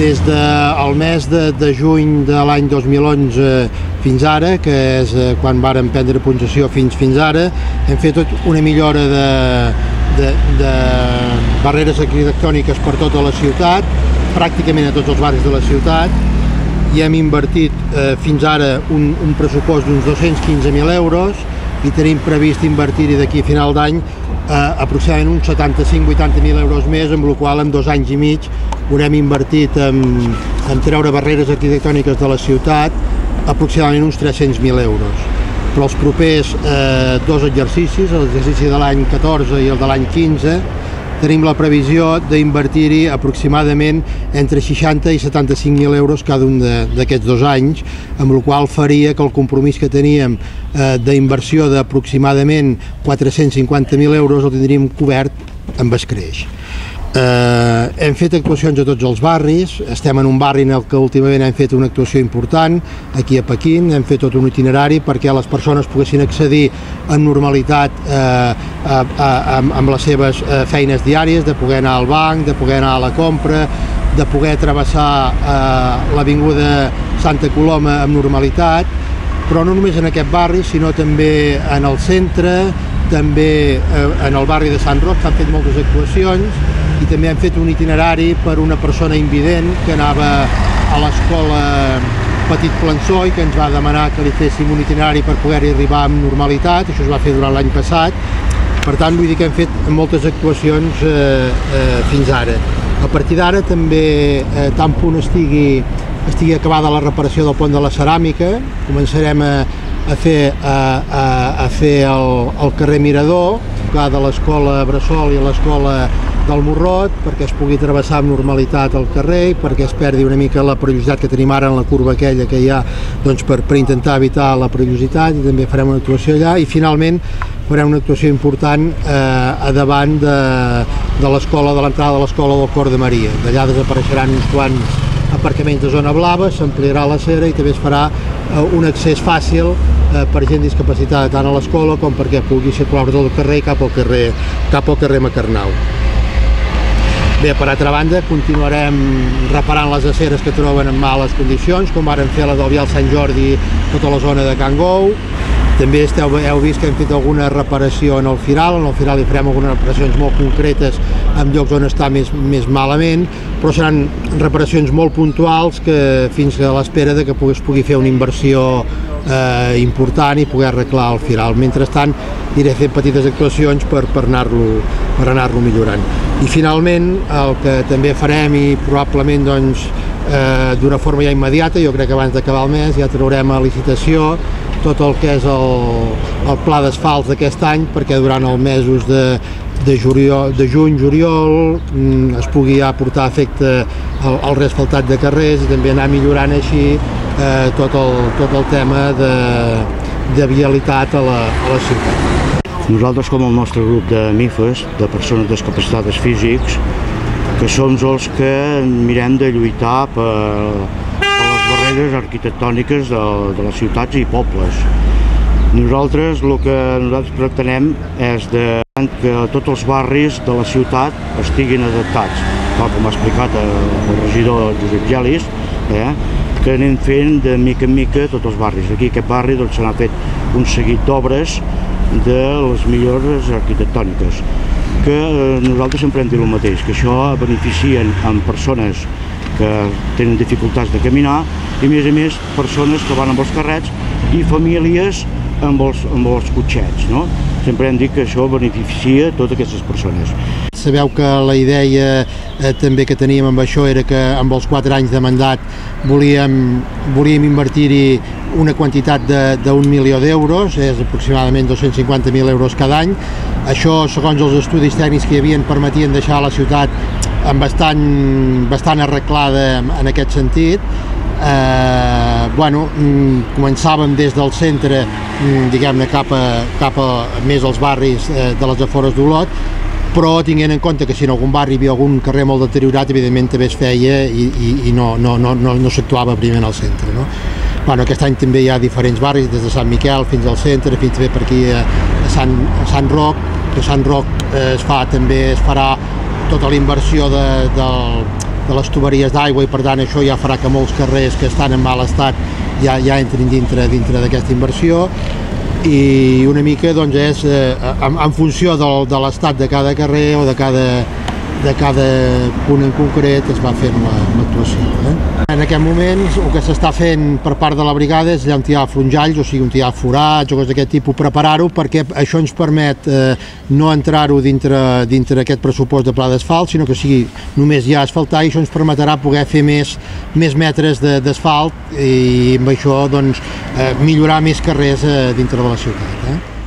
des del mes de, de juny de l'any 2011 fins ara, que és eh, quan varen prendre possessió fins fins ara, hem fet tot una millora de, de, de barreres arquitectòniques per tota la ciutat, pràcticament a tots els barris de la ciutat, i hem invertit eh, fins ara un, un pressupost d'uns 215.000 euros i tenim previst invertir-hi d'aquí a final d'any eh, aproximadament uns 75-80.000 euros més, amb la qual en dos anys i mig haurem invertit en, en treure barreres arquitectòniques de la ciutat aproximadament uns 300.000 euros. Però els propers eh, dos exercicis, l'exercici de l'any 14 i el de l'any 15, tenim la previsió d'invertir-hi aproximadament entre 60 i 75.000 euros cada un d'aquests dos anys, amb la qual faria que el compromís que teníem eh, d'inversió d'aproximadament 450.000 euros el tindríem cobert amb escreix. Eh, hem fet actuacions a tots els barris, estem en un barri en el que últimament hem fet una actuació important, aquí a Pequín, hem fet tot un itinerari perquè les persones poguessin accedir amb normalitat eh, a, a, a, amb les seves eh, feines diàries, de poder anar al banc, de poder anar a la compra, de poder travessar eh, l'Avinguda Santa Coloma amb normalitat, però no només en aquest barri, sinó també en el centre, també eh, en el barri de Sant Roc s'han fet moltes actuacions, i també hem fet un itinerari per una persona invident que anava a l'escola Petit Plançó i que ens va demanar que li féssim un itinerari per poder-hi arribar amb normalitat, això es va fer durant l'any passat, per tant vull dir que hem fet moltes actuacions eh, eh, fins ara. A partir d'ara també, eh, tant punt estigui, estigui acabada la reparació del pont de la ceràmica, començarem a, a fer, a, a, a fer el, el carrer Mirador, de l'escola Bressol i l'escola del Morrot perquè es pugui travessar amb normalitat el carrer i perquè es perdi una mica la perillositat que tenim ara en la curva aquella que hi ha doncs, per, per intentar evitar la perillositat i també farem una actuació allà i finalment farem una actuació important eh, a davant de, de l'escola de l'entrada de l'escola del Cor de Maria d'allà desapareixeran uns quants aparcaments de zona blava, s'ampliarà la cera i també es farà eh, un accés fàcil eh, per gent discapacitada tant a l'escola com perquè pugui circular tot el carrer cap al carrer, cap al carrer Macarnau. Bé, per altra banda, continuarem reparant les aceres que troben en males condicions, com varen fer la del Vial Sant Jordi, tota la zona de Can Gou. També esteu, heu vist que hem fet alguna reparació en el Firal, en el Firal hi farem algunes reparacions molt concretes en llocs on està més, més malament, però seran reparacions molt puntuals que fins a l'espera de que es pugui fer una inversió eh, important i poder arreglar el Firal. Mentrestant, iré fent petites actuacions per, per anar-lo per anar millorant. I finalment el que també farem i probablement doncs, eh, d'una forma ja immediata, jo crec que abans d'acabar el mes ja traurem a licitació tot el que és el, el pla d'asfalts d'aquest any perquè durant els mesos de, de, juliol, de juny, juliol mm, es pugui ja portar efecte el, el reasfaltat de carrers i també anar millorant així eh, tot, el, tot el tema de, de vialitat a la, a la ciutat. Nosaltres, com el nostre grup de MIFES, de persones discapacitades físics, que som els que mirem de lluitar per, barreres arquitectòniques de, de les ciutats i pobles. Nosaltres el que nosaltres pretenem és de que tots els barris de la ciutat estiguin adaptats, tal com ha explicat el regidor Josep Gelis, eh, que anem fent de mica en mica tots els barris. Aquí aquest barri doncs, s'han fet un seguit d'obres de les millores arquitectòniques que eh, nosaltres sempre hem dit el mateix, que això beneficien amb persones que tenen dificultats de caminar i a més a més persones que van amb els carrets i famílies amb els, amb els cotxets, no? Sempre hem dit que això beneficia totes aquestes persones. Sabeu que la idea eh, també que teníem amb això era que amb els 4 anys de mandat volíem, volíem invertir-hi una quantitat d'un milió d'euros, és aproximadament 250.000 euros cada any. Això, segons els estudis tècnics que hi havia, permetien deixar la ciutat amb bastant, bastant arreglada en aquest sentit. Eh, bueno, mm, començàvem des del centre, mm, diguem-ne, cap, a, cap a més als barris eh, de les afores d'Olot, però tinguent en compte que si en algun barri hi havia algun carrer molt deteriorat, evidentment també es feia i, i, i no, no, no, no, no s'actuava primer el centre. No? Bueno, aquest any també hi ha diferents barris, des de Sant Miquel fins al centre, fins bé per aquí a, a, Sant, a Sant Roc, que Sant Roc eh, es fa també, es farà tota la inversió de, del, de les tuberies d'aigua i per tant això ja farà que molts carrers que estan en mal estat ja, ja entrin dintre dintre d'aquesta inversió. I una mica doncs és eh, en, en funció del, de l'estat de cada carrer o de cada, de cada punt en concret es va fent l'actuació. Eh? En aquest moment el que s'està fent per part de la brigada és llantiar fronjalls, o sigui, llantiar forats o coses d'aquest tipus, preparar-ho perquè això ens permet eh, no entrar-ho dintre, dintre aquest pressupost de pla d'asfalt, sinó que sigui només ja asfaltar i això ens permetrà poder fer més, més metres d'asfalt i amb això doncs, eh, millorar més carrers eh, dintre de la ciutat. Eh?